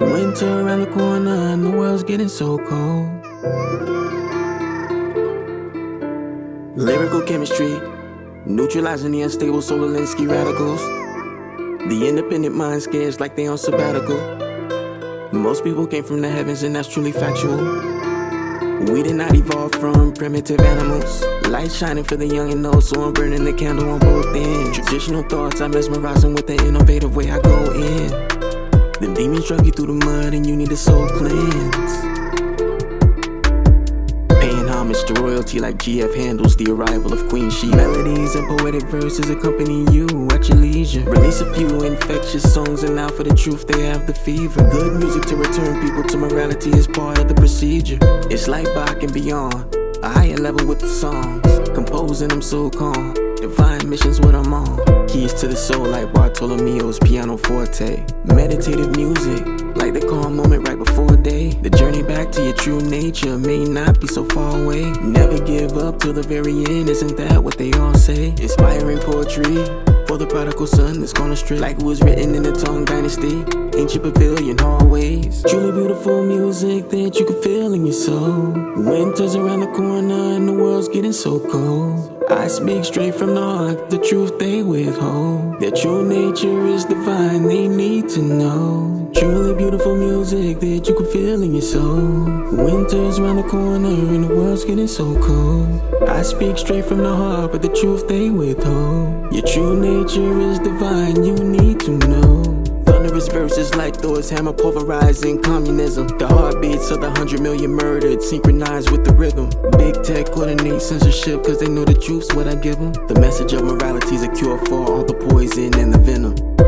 Winter around the corner and the world's getting so cold. Lyrical chemistry, neutralizing the unstable Solalinsky radicals. The independent mind scares like they on sabbatical. Most people came from the heavens, and that's truly factual. We did not evolve from primitive animals. Light shining for the young and old, so I'm burning the candle on both ends. Traditional thoughts, I'm mesmerizing with the innovative way I go in. The demons drug you through the mud, and you need a soul cleanse. Paying homage to royalty like GF Handel's the arrival of Queen She. Melodies and poetic verses accompany you at your leisure. Release a few infectious songs, and now for the truth, they have the fever. Good music to return people to morality is part of the procedure. It's like Bach and beyond, a higher level with the songs. Composing them so calm. Divine missions. Keys to the soul like Bartolomeo's piano forte. Meditative music, like the calm moment right before day. The journey back to your true nature may not be so far away. Never give up till the very end, isn't that what they all say? Inspiring poetry for the prodigal son that's gone astray. Like it was written in the Tang Dynasty, ancient pavilion hallways. Truly beautiful music that you can feel in your soul. Winter's around the corner and the world's getting so cold. I speak straight from the heart, the truth they withhold. Their true nature is divine, they need to know. Truly beautiful music that you can feel in your soul. Winter's around the corner and the world's getting so cold. I speak straight from the heart, but the truth they withhold. Your true nature is divine, you need to know. Thunderous verses like Thor's hammer pulverizing communism. The heartbeats of the hundred million murdered, synchronized with the rhythm. Big tech coordinate censorship, cause they know the truth's what I give them. The message of morality's a cure for all the poison and the venom.